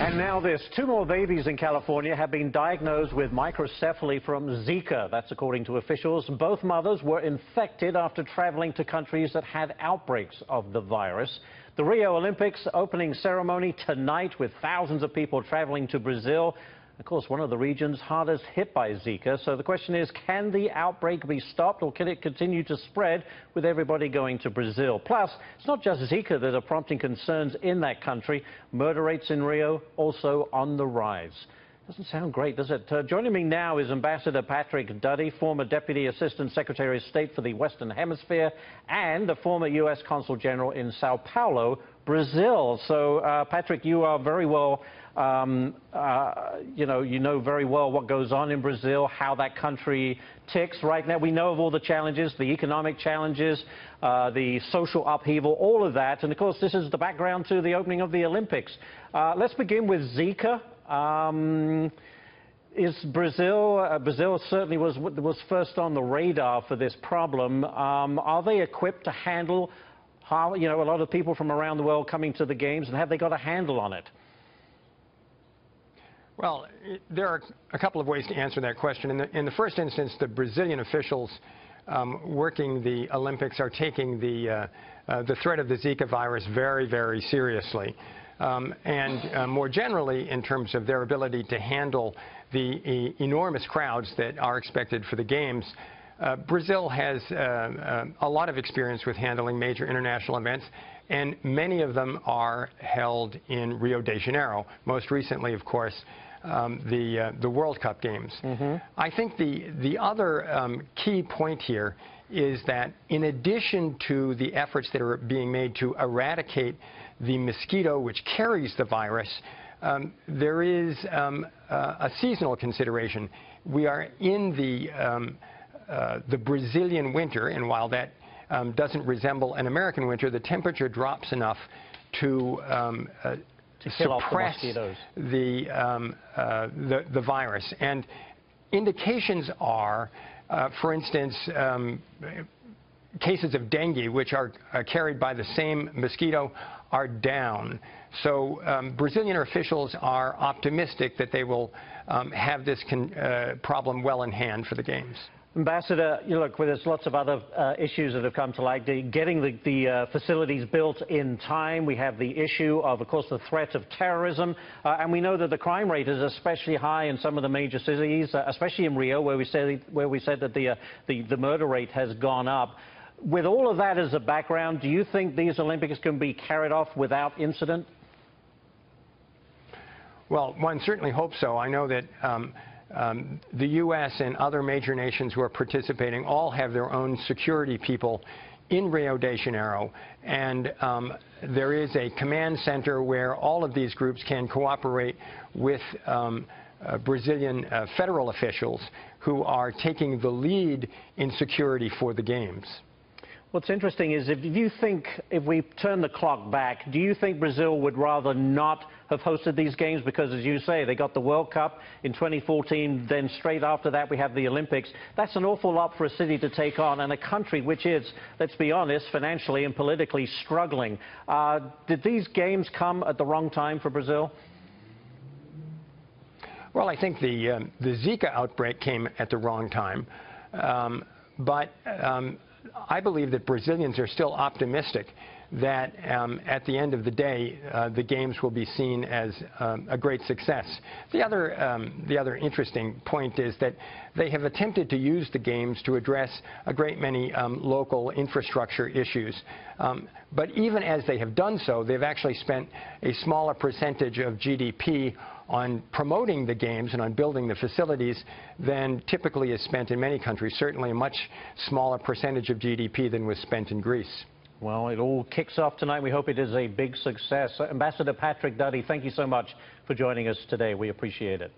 And now this. Two more babies in California have been diagnosed with microcephaly from Zika. That's according to officials. Both mothers were infected after traveling to countries that had outbreaks of the virus. The Rio Olympics opening ceremony tonight with thousands of people traveling to Brazil. Of course, one of the regions hardest hit by Zika. So the question is, can the outbreak be stopped or can it continue to spread with everybody going to Brazil? Plus, it's not just Zika that are prompting concerns in that country. Murder rates in Rio also on the rise. Doesn't sound great, does it? Uh, joining me now is Ambassador Patrick Duddy, former Deputy Assistant Secretary of State for the Western Hemisphere and the former U.S. Consul General in Sao Paulo, Brazil. So, uh, Patrick, you are very well um, uh, you know, you know very well what goes on in Brazil, how that country ticks. Right now, we know of all the challenges, the economic challenges, uh, the social upheaval, all of that. And of course, this is the background to the opening of the Olympics. Uh, let's begin with Zika. Um, is Brazil, uh, Brazil certainly was, was first on the radar for this problem. Um, are they equipped to handle how, you know, a lot of people from around the world coming to the games, and have they got a handle on it? Well, there are a couple of ways to answer that question. In the, in the first instance, the Brazilian officials um, working the Olympics are taking the, uh, uh, the threat of the Zika virus very, very seriously. Um, and uh, more generally, in terms of their ability to handle the e enormous crowds that are expected for the Games, uh, Brazil has uh, uh, a lot of experience with handling major international events, and many of them are held in Rio de Janeiro. Most recently, of course, um, the, uh, the World Cup games. Mm -hmm. I think the, the other um, key point here is that in addition to the efforts that are being made to eradicate the mosquito which carries the virus, um, there is um, uh, a seasonal consideration. We are in the, um, uh, the Brazilian winter, and while that um, doesn't resemble an American winter, the temperature drops enough to um, uh, to suppress the, the, um, uh, the, the, virus. And indications are, uh, for instance, um, cases of dengue, which are uh, carried by the same mosquito, are down. So um, Brazilian officials are optimistic that they will um, have this uh, problem well in hand for the Games. Ambassador, you look, well, there's lots of other uh, issues that have come to light. The, getting the, the uh, facilities built in time. We have the issue of, of course, the threat of terrorism. Uh, and we know that the crime rate is especially high in some of the major cities, uh, especially in Rio, where we, say, where we said that the, uh, the, the murder rate has gone up. With all of that as a background, do you think these Olympics can be carried off without incident? Well, one certainly hopes so. I know that um, um, the U.S. and other major nations who are participating all have their own security people in Rio de Janeiro, and um, there is a command center where all of these groups can cooperate with um, uh, Brazilian uh, federal officials who are taking the lead in security for the Games. What's interesting is if you think, if we turn the clock back, do you think Brazil would rather not have hosted these games? Because as you say, they got the World Cup in 2014, then straight after that we have the Olympics. That's an awful lot for a city to take on and a country which is, let's be honest, financially and politically struggling. Uh, did these games come at the wrong time for Brazil? Well, I think the, um, the Zika outbreak came at the wrong time. Um, but um, I believe that Brazilians are still optimistic that um, at the end of the day, uh, the games will be seen as um, a great success. The other, um, the other interesting point is that they have attempted to use the games to address a great many um, local infrastructure issues. Um, but even as they have done so, they've actually spent a smaller percentage of GDP on promoting the games and on building the facilities than typically is spent in many countries, certainly a much smaller percentage of GDP than was spent in Greece. Well, it all kicks off tonight. We hope it is a big success. Ambassador Patrick Duddy, thank you so much for joining us today. We appreciate it.